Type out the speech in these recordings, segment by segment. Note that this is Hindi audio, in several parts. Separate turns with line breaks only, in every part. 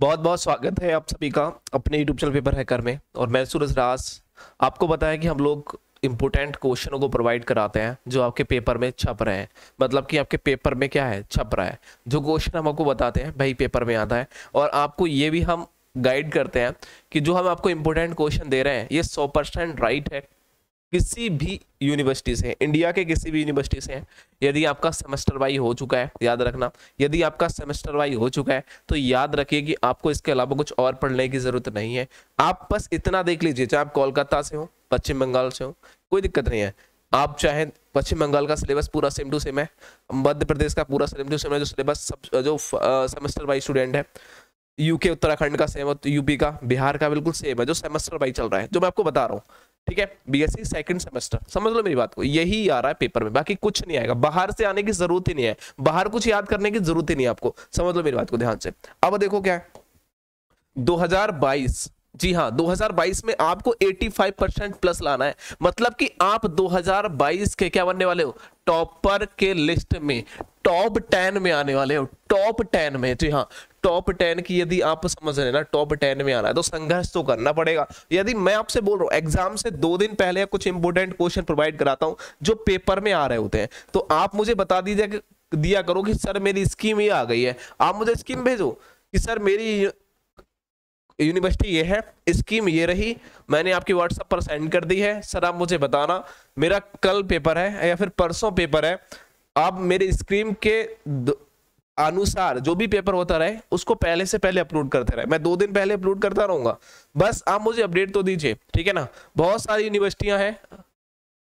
बहुत बहुत स्वागत है आप सभी का अपने यूट्यूब चैनल पेपर हैकर में। और मैं सूरज राज, आपको बताया कि हम लोग इम्पोर्टेंट क्वेश्चनों को प्रोवाइड कराते हैं, जो आपके पेपर में छप रहे हैं। मतलब कि आपके पेपर में क्या है? छप रहा है। जो क्वेश्चन हम आपको बताते हैं भाई पेपर में आता है। और आपको ये भी हम गाइड करते हैं कि जो हम आपको इम्पोर्टेंट क्वेश्चन दे रहे हैं, ये सौ परसेंट राइट है। किसी भी यूनिवर्सिटी से इंडिया के किसी भी यूनिवर्सिटी से यदि आपका सेमेस्टर वाई हो चुका है, याद रखना, यदि आपका सेमेस्टर वाई हो चुका है तो याद रखिए कि आपको इसके अलावा कुछ और पढ़ने की ज़रूरत नहीं है। आप बस इतना देख लीजिए, चाहे आप कोलकाता से हो, पश्चिम बंगाल से हो, कोई दिक्कत नहीं है। आप चाहे पश्चिम बंगाल का सिलेबस पूरा सेम टू सेम है, मध्य प्रदेश का पूरा सेम टू सेम है, जो सिलेबस सब, जो सेमेस्टर वाइज स्टूडेंट है यूके उत्तराखंड का सेम है यूपी का, बिहार का बिल्कुल सेम है, जो सेमेस्टर वाइज चल रहा है, जो मैं आपको बता रहा हूँ। ठीक है? बीएससी सेकंड सेमेस्टर समझ लो मेरी बात को। यही आ रहा है पेपर में। बाकी कुछ नहीं आएगा। बाहर से आने की ज़रूरत ही नहीं है। बाहर कुछ याद करने की ज़रूरत ही नहीं है आपको। समझ लो मेरी बात को ध्यान से। अब देखो क्या है। 2022 जी हाँ 2022 में आपको 85 परसेंट प्लस लाना है। मतलब कि आप 2022 के क्या बनने वाले हो? टॉपर के लिस्ट में टॉप टेन में आने वाले हो। टॉप टेन में, जी हाँ। टॉप टेन की यदि आप समझ रहे ना टॉप टेन में आना है तो संघर्ष तो करना पड़ेगा। यदि मैं आपसे बोल रहा हूँ एग्ज़ाम से दो दिन पहले कुछ इंपोर्टेंट क्वेश्चन प्रोवाइड कराता हूँ, जो पेपर में आ रहे होते हैं तो आप मुझे बता दीजिए दिया करो कि, सर, मेरी स्कीम ये आ गई है। आप मुझे स्कीम भेजो कि, सर, मेरी यूनिवर्सिटी ये है, स्कीम ये रही, मैंने आपकी व्हाट्सएप पर सेंड कर दी है, सर आप मुझे बताना, मेरा कल पेपर है या फिर परसों पेपर है, आप मेरे स्क्रीम के अनुसार जो भी पेपर होता रहे, उसको पहले से पहले अपलोड करते रहे। मैं दो दिन पहले अपलोड करता रहूँगा। बस आप मुझे अपडेट तो दीजिए, ठीक है ना? बहुत सारी यूनिवर्सिटियाँ हैं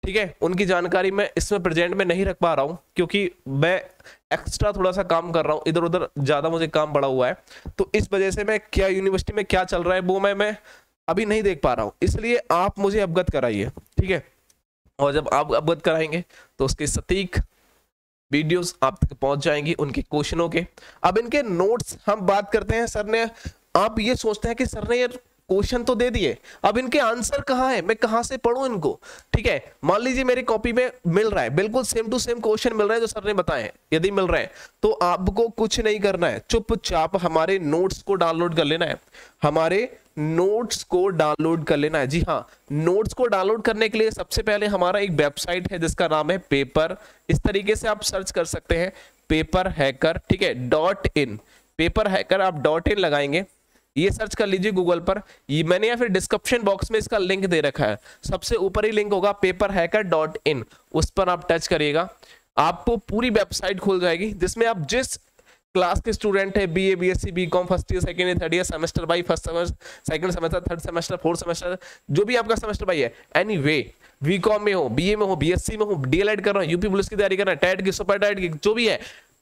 ठीक है? उनकी जानकारी मैं इसमें प्रेजेंट में नहीं रख पा रहा हूँ, क्योंकि मैं एक्स्ट्रा थोड़ा सा काम कर रहा हूँ इधर उधर ज़्यादा मुझे काम बढ़ा हुआ है। तो इस वजह से मैं क्या यूनिवर्सिटी में क्या चल रहा है, वो मैं मैं अभी नहीं देख पा रहा हूँ। इसलिए आप मुझे अवगत कराइए, ठीक है? और जब आप अवगत कराएँगे तो उसके सटीक वीडियोस आप तक पहुँच जाएँगी उनके क्वेश्चनों के। अब इनके नोट्स हम बात करते हैं, सर ने, आप ये सोचते हैं कि सर ने ये क्वेश्चन तो दे दिए। अब इनके आंसर कहाँ है? मैं कहाँ से पढ़ू इनको? ठीक है, मान लीजिए मेरी कॉपी में मिल रहा है, बिल्कुल सेम टू सेम क्वेश्चन मिल रहा है जो सर ने बताए यदि मिल रहे हैं तो आपको कुछ नहीं करना है। चुपचाप हमारे नोट्स को डाउनलोड कर लेना है। हमारे नोट्स को डाउनलोड कर लेना है। जी हाँ नोट्स को डाउनलोड करने के लिए सबसे पहले हमारा एक वेबसाइट है जिसका नाम है पेपर इस तरीके से आप सर्च कर सकते हैं पेपर हैकर ठीक है डॉट इन पेपर हैकर आप डॉट इन लगाएँगे। ये सर्च कर लीजिए गूगल पर। ये मैंने या फिर डिस्क्रिप्शन बॉक्स में इसका लिंक दे रखा है। सबसे ऊपर ही लिंक होगा पेपर हैकर डॉट इन उस पर आप टच करिएगा। आपको पूरी वेबसाइट खुल जाएगी, जिसमें आप जिस क्लास के स्टूडेंट है B A B S C B com first year second year third year semester by first semester second semester third semester fourth semester जो भी आपका सेमेस्टर बाई है। एनी वे बी कॉम में हो बी ए में हो बी एस सी में हो डी एल एड कर रहा हूँ यूपी पुलिस की तैयारी कर रहा है टेट की सुपर टेट की, जो भी है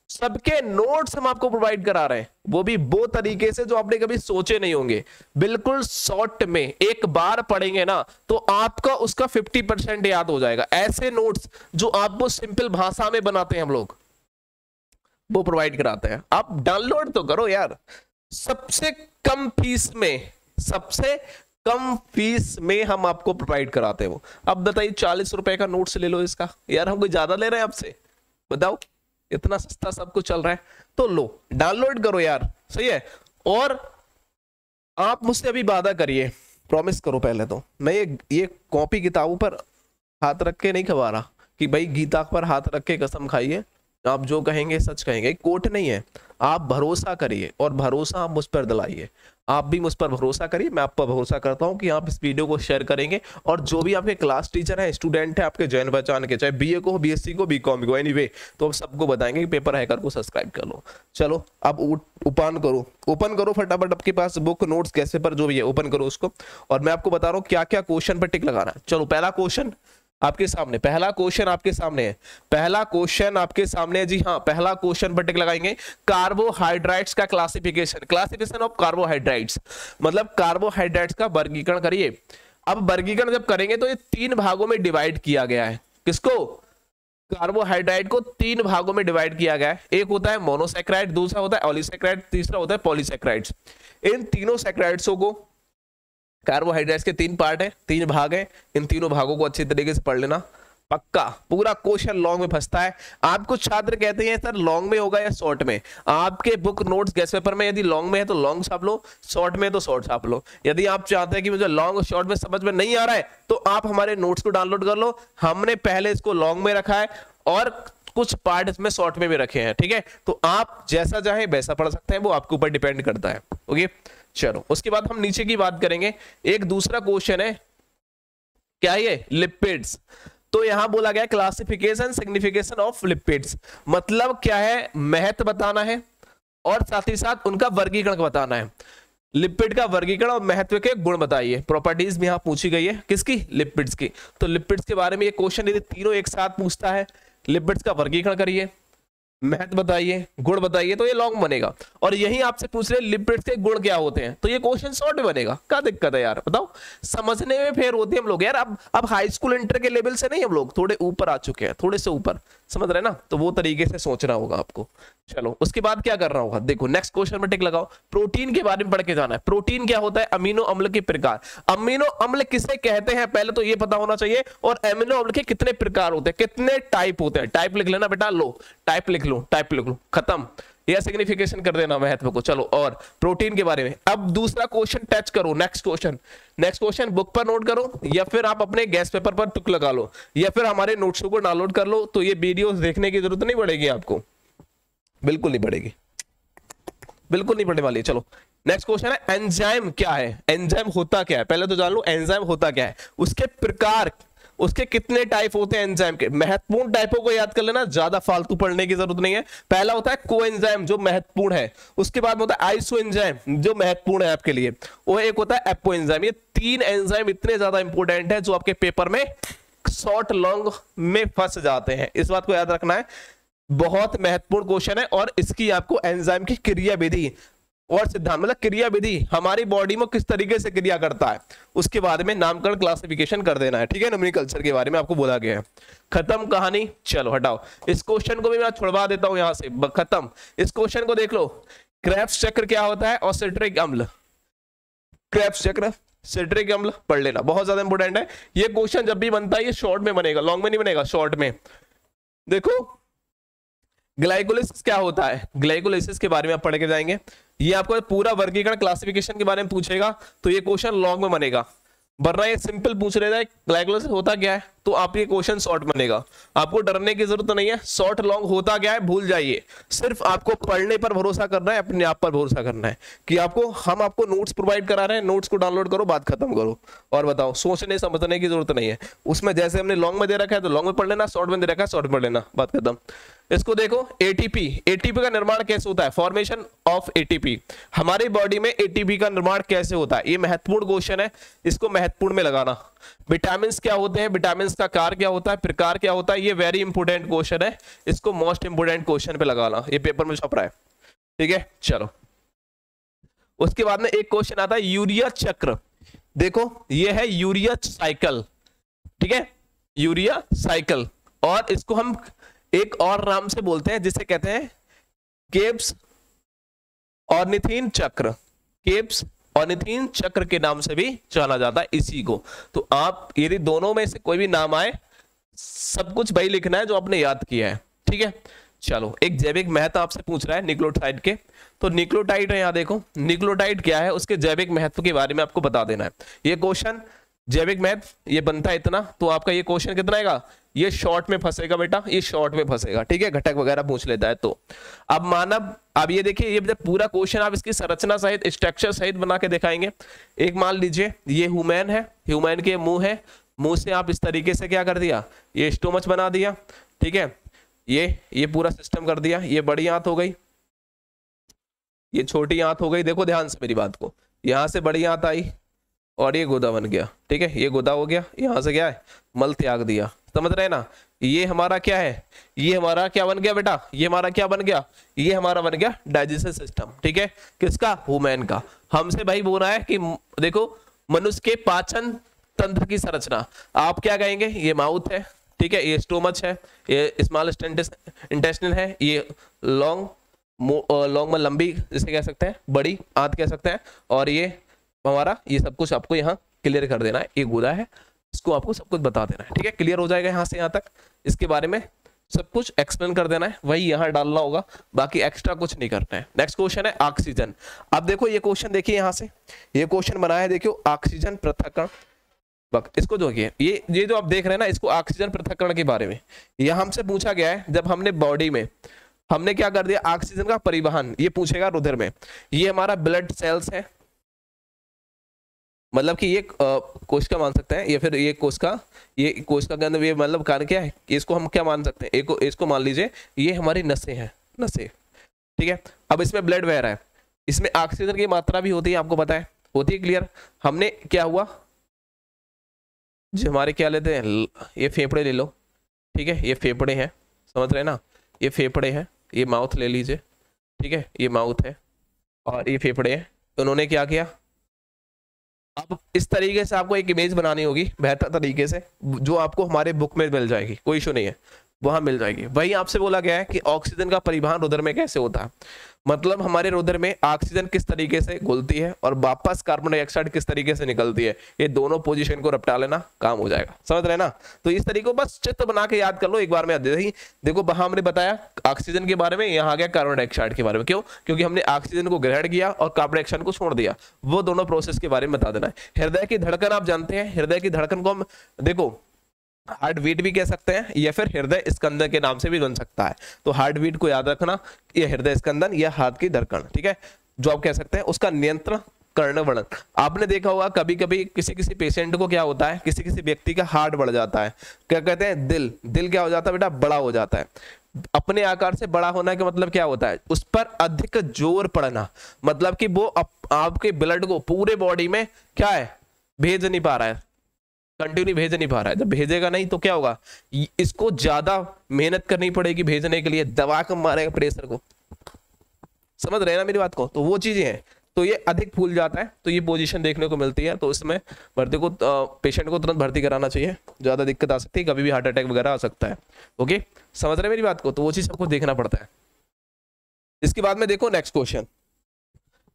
सबके नोट्स हम आपको प्रोवाइड करा रहे हैं। वो भी वो तरीके से जो आपने कभी सोचे नहीं होंगे। बिल्कुल शॉर्ट में, एक बार पढ़ेंगे ना तो आपका उसका 50 परसेंट याद हो जाएगा। ऐसे नोट्स जो आपको सिंपल भाषा में बनाते हैं हम लोग, वो प्रोवाइड कराते हैं। आप डाउनलोड तो करो यार। सबसे कम फ़ीस में, सबसे कम फ़ीस में हम आपको प्रोवाइड कराते हैं वो। अब बताइए, चालीस रुपए का नोट्स ले लो इसका। यार हम कोई ज़्यादा ले रहे हैं आपसे? बताओ। इतना सस्ता सब कुछ चल रहा है तो लो डाउनलोड करो यार, सही है? और आप मुझसे अभी वादा करिए प्रॉमिस करो पहले तो। मैं ये ये कॉपी किताबों पर हाथ रख के नहीं खबा रहा कि भाई गीता पर हाथ रख के कसम खाइए। आप जो कहेंगे, सच कहेंगे, कोट नहीं है। आप भरोसा करिए और भरोसा आप मुझ पर दिलाइए। आप भी मुझ पर भरोसा करिए, मैं आप पर भरोसा करता हूँ कि आप इस वीडियो को शेयर करेंगे और जो भी आपके क्लास टीचर है स्टूडेंट है, आपके जैन पहचान के, चाहे बीए को हो बीएससी को बीकॉम को एनीवे तो आप सबको बताएँगे कि पेपर हैकर को सब्सक्राइब कर लो। चलो, अब ओपन करो। ओपन करो फटाफट आपके पास बुक नोट्स कैसे पर जो भी है ओपन करो उसको। और मैं आपको बता रहा हूँ क्या क्या क्वेश्चन पर टिक लगाना है। चलो, पहला क्वेश्चन आपके सामने, पहला क्वेश्चन आपके सामने है। पहला क्वेश्चन आपके सामने है। जी हाँ पहला क्वेश्चन पर लगाएँगे। कार्बोहाइड्रेट्स का क्लासिफिकेशन क्लासिफिकेशन ऑफ़ कार्बोहाइड्रेट्स मतलब कार्बोहाइड्रेट्स का वर्गीकरण करिए। अब वर्गीकरण जब करेंगे तो ये तीन भागों में डिवाइड किया गया है। किसको? कार्बोहाइड्रेट को तीन भागों में डिवाइड किया गया है। एक होता है मोनोसेक्राइड दूसरा होता है ऑलिसेक्राइड तीसरा होता है पॉलीसेक्राइड्स इन तीनों सेक्राइड्सों को कार्बोहाइड्रेट्स के तीन पार्ट है, तीन भाग है, इन तीनों भागों को अच्छी तरीके से पढ़ लेना। पक्का, पूरा क्वेश्चन लॉन्ग में फंसता है। आपको छात्र कहते हैं, सर लॉन्ग में होगा या शॉर्ट में? आपके बुक नोट्स गैस पेपर में यदि लॉन्ग में है तो लॉन्ग छाप लो शॉर्ट में तो शॉर्ट छाप लो। यदि आप चाहते हैं कि मुझे लॉन्ग और शॉर्ट में समझ में नहीं आ रहा है तो आप हमारे नोट्स को डाउनलोड कर लो। हमने पहले इसको लॉन्ग में रखा है और कुछ पार्ट इसमें शॉर्ट में भी रखे हैं, ठीक है? तो आप जैसा चाहे, वैसा पढ़ सकते हैं, वो आपके ऊपर डिपेंड करता है ओके चलो, उसके बाद हम नीचे की बात करेंगे। एक दूसरा क्वेश्चन है, क्या ये? लिपिड्स तो यहाँ बोला गया क्लासिफिकेशन सिग्निफिकेशन ऑफ़ लिपिड्स मतलब क्या है? महत्व बताना है, और साथ ही साथ उनका वर्गीकरण बताना है। लिपिड का वर्गीकरण और महत्व के गुण बताइए। प्रॉपर्टीज़ भी यहाँ पूछी गई है, किसकी? लिपिड्स की। तो लिपिड्स के बारे में ये क्वेश्चन यदि तीनों एक साथ पूछता है लिपिड्स का वर्गीकरण करिए। महत्व बताइए, गुण बताइए तो ये लॉन्ग बनेगा। और यही आपसे पूछ रहे लिपिड्स के गुण क्या होते हैं? तो ये क्वेश्चन शॉर्ट में बनेगा। क्या दिक्कत है यार? बताओ। समझने में फेर होती है हम लोग। यार, अब अब हाई स्कूल इंटर के लेवल से नहीं हम लोग, थोड़े ऊपर आ चुके हैं, थोड़े से ऊपर। समझ रहे ना? तो वो तरीके से सोचना होगा आपको। चलो, उसके बाद क्या करना होगा? देखो नेक्स्ट क्वेश्चन में टिक लगाओ। प्रोटीन के बारे में पढ़ के जाना है। प्रोटीन क्या होता है? अमीनो अम्ल के प्रकार। अमीनो अम्ल किसे कहते हैं? पहले तो ये पता होना चाहिए। और अमीनो अम्ल के कितने प्रकार होते हैं? कितने टाइप होते हैं? टाइप लिख लेना बेटा, लो। टाइप लिख लो टाइप लिख लो, खत्म। या सिग्निफिकेशन कर देना महत्व को। चलो, और प्रोटीन के बारे में। अब दूसरा क्वेश्चन टच करो next question next question book पर नोट करो, या फिर आप अपने गैस पेपर पर टुक लगा लो, या फिर हमारे नोट्स को डाउनलोड कर लो तो ये वीडियो देखने की ज़रूरत नहीं पड़ेगी आपको। बिल्कुल नहीं पड़ेगी। बिल्कुल नहीं पड़ने वाली चलो नेक्स्ट क्वेश्चन है एंजाइम क्या है? एंजाइम होता क्या है? पहले तो जान लो एंजाइम होता क्या है? उसके प्रकार उसके कितने टाइप होते हैं एंजाइम के? महत्वपूर्ण टाइपों को याद कर लेना, ज़्यादा फालतू पढ़ने की ज़रूरत नहीं है। पहला होता है को एंजाइम जो महत्वपूर्ण है। उसके बाद में होता है आइसो एंजाइम जो महत्वपूर्ण है आपके लिए। वो एक होता है एपो एंजाइम ये तीन एंजाइम इतने ज़्यादा इंपॉर्टेंट है, जो आपके पेपर में शॉर्ट लॉन्ग में फंस जाते हैं। इस बात को याद रखना है। बहुत महत्वपूर्ण क्वेश्चन है और इसकी आपको एंजाइम की क्रिया विधि और सिद्धांत मतलब क्रिया विधि हमारी बॉडी में किस तरीके से क्रिया करता है, उसके बारे में नामकरण क्लासिफिकेशन कर देना है, ठीक है? नमनी कल्चर के बारे में आपको बोला गया है। खत्म कहानी, चलो हटाओ। इस क्वेश्चन को भी मैं छुड़वा देता हूँ यहाँ से खत्म। इस क्वेश्चन को देख लो। क्रेप्स चक्र क्या होता है? और सिट्रिक अम्ल। क्रेप्स चक्र सिट्रिक अम्ल, पढ़ लेना। बहुत ज़्यादा इंपोर्टेंट है। ये क्वेश्चन जब भी बनता है, ये शॉर्ट में बनेगा लॉन्ग में नहीं बनेगा शॉर्ट में। देखो ग्लाइकोलिसिस क्या होता है? ग्लाइकोलिसिस के बारे में आप पढ़ के जाएँगे। ये आपको पूरा वर्गीकरण क्लासिफिकेशन के बारे में पूछेगा तो ये क्वेश्चन लॉन्ग में बनेगा। वरना ये सिंपल पूछ रहे थे, ग्लाइकोलिसिस होता क्या है? तो आप ये क्वेश्चन शॉर्ट बनेगा। आपको डरने की ज़रूरत नहीं है। शॉर्ट लॉन्ग होता क्या है? भूल जाइए। सिर्फ़ आपको पढ़ने पर भरोसा करना है, अपने आप पर भरोसा करना है कि आपको, हम आपको नोट्स प्रोवाइड करा रहे हैं। नोट्स को डाउनलोड करो, बात खत्म करो। और बताओ, सोचने, समझने की ज़रूरत नहीं है। उसमें जैसे हमने लॉन्ग में दे रखा है तो लॉन्ग में पढ़ लेना शॉर्ट में दे रखा है शॉर्ट में पढ़ लेना। बात खत्म। इसको देखो एटीपी एटीपी का निर्माण कैसे होता है? फॉर्मेशन ऑफ़ एटीपी हमारी बॉडी में एटीपी का निर्माण कैसे होता है? ये महत्वपूर्ण क्वेश्चन है। इसको महत्वपूर्ण में लगाना। विटामिन क्या होते हैं? विटामिन का कार क्या होता है? प्रकार क्या होता है? ये वेरी इंपोर्टेंट क्वेश्चन है। इसको मोस्ट इंपोर्टेंट क्वेश्चन पे लगाना। ये पेपर में छप रहा है। ठीक है? चलो। उसके बाद में एक क्वेश्चन आता है, यूरिया चक्र। देखो, ये है यूरिया साइकिल ठीक है? यूरिया साइकिल और इसको हम एक और नाम से बोलते हैं, जिसे कहते हैं केप्स ऑर्निथीन चक्र। केप्स ऑर्निथीन चक्र के नाम से भी जाना जाता है इसी को। तो आप यदि दोनों में से कोई भी नाम आए, सब कुछ वही लिखना है जो आपने याद किया है। ठीक है? चलो, एक जैविक महत्व आपसे पूछ रहा है निक्लोटाइड के। तो निक्लोटाइड है, यहाँ देखो निक्लोटाइड क्या है, उसके जैविक महत्व के बारे में आपको बता देना है। ये क्वेश्चन जैविक मैथ, ये बनता है इतना तो आपका ये क्वेश्चन कितना आएगा? ये शॉर्ट में फंसेगा बेटा, ये शॉर्ट में फंसेगा, ठीक है? घटक वगैरह पूछ लेता है तो। अब मानव, अब ये देखिए, ये जब पूरा क्वेश्चन आप इसकी संरचना सहित स्ट्रक्चर सहित बना के दिखाएँगे। एक मान लीजिए, ये ह्यूमैन है ह्यूमैन के मुँह है, मुँह से आप इस तरीके से क्या कर दिया? ये स्टोमच बना दिया, ठीक है? ये ये पूरा सिस्टम कर दिया, ये बड़ी आंत हो गई। ये छोटी आंत हो गई, देखो ध्यान से मेरी बात को। यहाँ से बड़ी आंत आई और ये गोदा बन गया। ठीक है? ये गोदा हो गया, यहाँ से क्या है। मल त्याग दिया। समझ रहे ना? ये हमारा क्या है? ये हमारा क्या बन गया बेटा? ये हमारा क्या बन गया? ये हमारा बन गया डाइजेशन सिस्टम। ठीक है? किसका? हुमैन का। हमसे भाई बोल रहा है कि देखो, मनुष्य के पाचन तंत्र की संरचना। आप क्या कहेंगे? ये माउथ है। ठीक है? ये स्टोमच है। ये स्मॉल इंटेस्टिन है। ये लॉन्ग लॉन्ग में लंबी, जिसे कह सकते हैं, बड़ी आंत कह सकते हैं। और ये हमारा ये सब कुछ आपको यहाँ क्लियर कर देना है। ये गुदा है, इसको आपको सब कुछ बता देना है, ठीक है? क्लियर हो जाएगा यहाँ से यहाँ तक। इसके बारे में सब कुछ एक्सप्लेन कर देना है। वही यहाँ डालना होगा, बाकी एक्स्ट्रा कुछ नहीं करना है। नेक्स्ट क्वेश्चन है ऑक्सीजन अब देखो ये क्वेश्चन देखिए यहाँ से। ये क्वेश्चन बनाया है, देखियो ऑक्सीजन पृथककरण। इसको जो ये ये जो आप देख रहे हैं ना, इसको ऑक्सीजन पृथककरण के बारे में। ये हमसे पूछा गया है, जब हमने बॉडी में, हमने क्या कर दिया? ऑक्सीजन का परिवहन, ये पूछेगा रुधिर में। ये हमारा ब्लड सेल्स है मतलब कि ये कोशिका मान सकते हैं? या फिर ये कोशिका ये कोशिका के अंदर ये मतलब कारण क्या है? कि इसको हम क्या मान सकते हैं? एक, इसको मान लीजिए, ये हमारी नसें हैं, नसें। ठीक है? अब इसमें ब्लड बह रहा है। इसमें ऑक्सीजन की मात्रा भी होती है, आपको पता है। होती है क्लियर? हमने क्या हुआ? जो हमारे क्या लेते हैं? ये फेफड़े ले लो। ठीक है? ये फेफड़े हैं। समझ रहे हैं ना? ये फेफड़े हैं। ये माउथ ले लीजिए। ठीक है? ये माउथ है। और ये फेफड़े हैं। तो उन्होंने क्या किया? अब इस तरीके से आपको एक इमेज बनानी होगी, बेहतर तरीके से, जो आपको हमारे बुक में मिल जाएगी, कोई इशू नहीं है। वहाँ मिल जाएगी। वही आपसे बोला गया है कि ऑक्सीजन का परिवहन रुद्र में कैसे होता है? मतलब हमारे रुद्र में ऑक्सीजन किस तरीके से घुलती है और वापस कार्बन डाइऑक्साइड किस तरीके से निकलती है? ये दोनों पोजीशन को रपटा लेना काम हो जाएगा। समझ रहे ना? तो इस तरीके बस चित्र बना के याद कर लो एक बार में देखो, वहाँ हमने बताया ऑक्सीजन के बारे में, यहाँ आ गया कार्बन डाइऑक्साइड के बारे में। क्यों? क्योंकि हमने ऑक्सीजन को ग्रहण किया और कार्बन डाइऑक्साइड को छोड़ दिया। वो दोनों प्रोसेस के बारे में बता देना है। हृदय की धड़कन आप जानते हैं? हृदय की धड़कन को हम, देखो हार्ट बीट भी कह सकते हैं या फिर हृदय स्कंदन के नाम से भी बन सकता है। तो हार्ट बीट को याद रखना यह हृदय स्कंदन या हाथ की धड़कन ठीक है? जो आप कह सकते हैं उसका नियंत्रण कर्ण वर्णन। आपने देखा होगा कभी कभी किसी किसी पेशेंट को क्या होता है किसी किसी व्यक्ति का हार्ट बढ़ जाता है। क्या कहते हैं? दिल। दिल क्या हो जाता है बेटा? बड़ा हो जाता है। अपने आकार से बड़ा होना का मतलब क्या होता है? उस पर अधिक ज़ोर पड़ना। मतलब कि वो आप, आपके ब्लड को पूरे बॉडी में क्या है? भेज नहीं पा रहा है। कंटिन्यू भेज नहीं पा रहा है। जब भेजेगा नहीं तो क्या होगा? इसको ज़्यादा मेहनत करनी पड़ेगी भेजने के लिए, दबा कर मारेगा प्रेशर को। समझ रहे हैं ना मेरी बात को? तो वो चीज़ें हैं। तो ये अधिक फूल जाता है तो ये पोजीशन देखने को मिलती है। तो इसमें भर्ती को पेशेंट को तुरंत भर्ती कराना चाहिए। ज़्यादा दिक्कत आ सकती है, कभी भी हार्ट अटैक वगैरह आ सकता है। ओके समझ रहे मेरी बात को? तो वो चीज़ सबको देखना पड़ता है। इसके बाद में देखो नेक्स्ट क्वेश्चन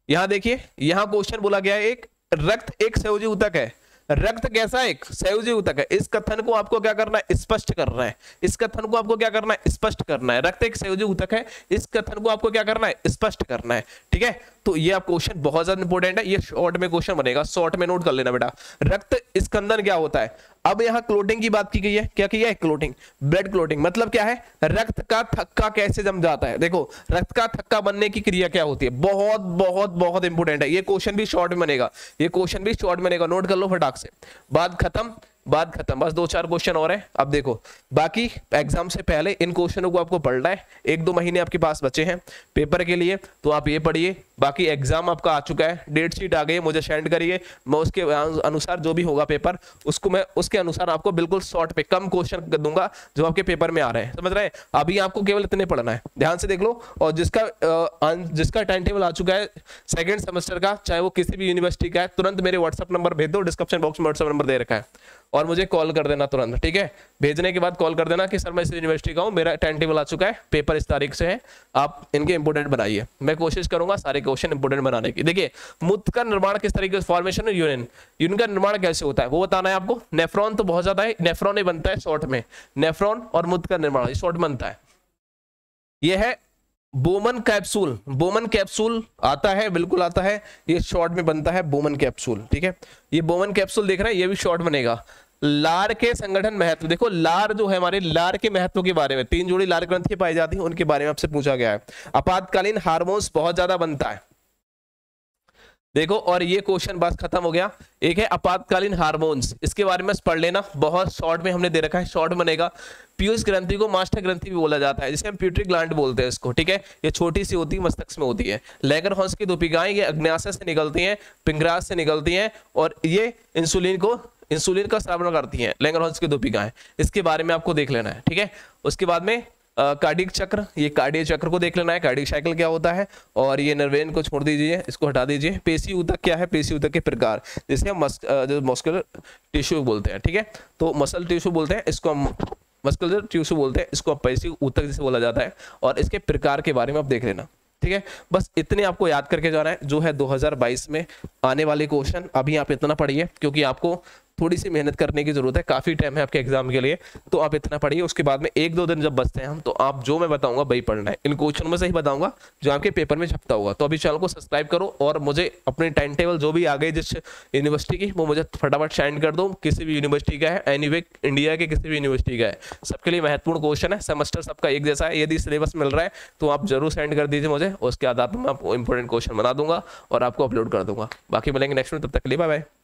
यहाँ देखिए, यहाँ क्वेश्चन बोला गया है, एक रक्त एक संयोजी उतक है। रक्त कैसा एक संयोजी ऊतक है। इस कथन को आपको क्या करना है? स्पष्ट करना है। इस कथन को आपको क्या करना है? स्पष्ट करना है। रक्त एक संयोजी ऊतक है। इस कथन को आपको क्या करना है? स्पष्ट करना है। ठीक है? तो ये आप क्वेश्चन बहुत ज़्यादा इंपॉर्टेंट है। ये शॉर्ट में क्वेश्चन बनेगा। शॉर्ट में नोट कर लेना बेटा। रक्त स्कंदन क्या होता है? अब यहाँ क्लोटिंग की बात की गई है। क्या किया है? क्लोटिंग ब्लड क्लोटिंग मतलब क्या है? रक्त का थक्का कैसे जम जाता है? देखो, रक्त का थक्का बनने की क्रिया क्या होती है? बहुत बहुत बहुत इंपॉर्टेंट है। ये क्वेश्चन भी शॉर्ट में बनेगा। ये क्वेश्चन भी शॉर्ट में बनेगा। नोट कर लो फटाक से। बात खत्म। बात खत्म। बस दो चार क्वेश्चन और है। अब देखो, बाकी एग्ज़ाम से पहले इन क्वेश्चनों को आपको पढ़ना है। एक दो महीने आपके पास बचे हैं पेपर के लिए तो आप ये पढ़िए। बाकी एग्ज़ाम आपका आ चुका है। डेट शीट आ गई है, मुझे सेंड करिए। मैं उसके अनुसार जो भी होगा पेपर उसको मैं, उसके अनुसार आपको बिल्कुल शॉर्ट पे कम क्वेश्चन दूँगा, जो आपके पेपर में आ रहे हैं। समझ रहे हैं? अभी आपको केवल इतने पढ़ना है। ध्यान से देख लो। और जिसका जिसका टाइम टेबल आ चुका है सेकेंड सेमेस्टर का, चाहे वो किसी भी यूनिवर्सिटी का है, तुरंत मेरे व्हाट्सअप नंबर भेज दो डिस्क्रिप्शन बॉक्स में व्हाट्सअप नंबर दे रखा है। और मुझे कॉल कर देना तुरंत, ठीक है? भेजने के बाद कॉल कर देना कि, सर, मैं इस यूनिवर्सिटी का हूँ, मेरा टाइम टेबल आ चुका है पेपर इस तारीख से है, आप इनके इंपोर्टेंट बनाइए। मैं कोशिश करूँगा सारे क्वेश्चन इंपोर्टेंट बनाने की। देखिए मुक्त का निर्माण किस तरीके से फॉर्मेशन है यूनियन यूनियन का निर्माण कैसे होता है? वो बताना है आपको। नेफ्रॉन तो बहुत ज़्यादा है नेफ्रॉन ही बनता है शॉर्ट में। नेफ्रॉन और मुक्त का निर्माण शॉर्ट बनता है। यह है बोमन कैप्सूल बोमन कैप्सूल आता है, बिल्कुल आता है, ये शॉर्ट में बनता है बोमन कैप्सूल ठीक है? ये बोमन कैप्सूल देख रहे हैं, ये भी शॉर्ट बनेगा। लार के संगठन महत्व, देखो, लार जो है हमारे, लार के महत्व के बारे में, तीन जोड़ी लार ग्रंथ पाई जाती है, उनके बारे में आपसे पूछा गया है। आपातकालीन हार्मोन्स बहुत ज़्यादा बनता है। देखो, और ये क्वेश्चन बस खत्म हो गया। एक है आपातकालीन हार्मोन्स, इसके बारे में पढ़ लेना, बहुत शॉर्ट में हमने दे रखा है, शॉर्ट बनेगा। पीयूष ग्रंथि को मास्टर ग्रंथि भी बोला जाता है, जिसे हम प्यूट्रिक ग्लैंड बोलते हैं इसको, ठीक है? ये छोटी सी होती है, मस्तक में होती है। लेगर हॉन्स की दुपिकाएँ ये अग्न्याशय से निकलती हैं पिंगरास से निकलती हैं, और ये इंसुलिन को इंसुलिन का श्रावण करती हैं लेंगर हॉन्स की दुपिकाएँ इसके बारे में आपको देख लेना है, ठीक है? उसके बाद में कार्डिक चक्र, ये कार्डिक चक्र को देख लेना है, कार्डिक साइकिल क्या होता है, और ये नर्वेन को छोड़ दीजिए, इसको हटा दीजिए। पेशी उतक क्या है? पेशी उतक के प्रकार, जिसे हम जो मस्कुलर टिश्यू बोलते हैं, ठीक है? तो मसल टिश्यू बोलते हैं, इसको हम मस्कुलर टिश्यू बोलते हैं, इसको पेशी उतक जिसे बोला जाता है, और इसके प्रकार के बारे में आप देख लेना, ठीक है? बस इतने आपको याद करके जाना है, जो है 2022 में आने वाले क्वेश्चन, अभी आप इतना पढ़िए, क्योंकि आपको थोड़ी सी मेहनत करने की ज़रूरत है, काफ़ी टाइम है आपके एग्ज़ाम के लिए तो आप इतना पढ़िए, उसके बाद में एक दो दिन जब बचते हैं हम तो आप जो मैं बताऊँगा वही पढ़ना है। इन क्वेश्चन में से ही बताऊँगा, जो आपके पेपर में छपता होगा। तो अभी चैनल को सब्सक्राइब करो और मुझे अपने टाइम टेबल जो भी आ गई जिस यूनिवर्सिटी की, वो मुझे फटाफट सेंड कर दो, किसी भी यूनिवर्सिटी का है एनी इंडिया के किसी भी यूनिवर्सिटी का है। सबके लिए महत्वपूर्ण क्वेश्चन है सेमेस्टर सबका एक जैसा है, यदि सिलेबस मिल रहा है तो आप ज़रूर सेंड कर दीजिए मुझे, उसके आधार पर मैं आपको इंपॉर्टेंट क्वेश्चन बना दूँगा और आपको अपलोड कर दूँगा। बाकी मिलेंगे नेक्स्ट में, तब तक लिए बाय बाय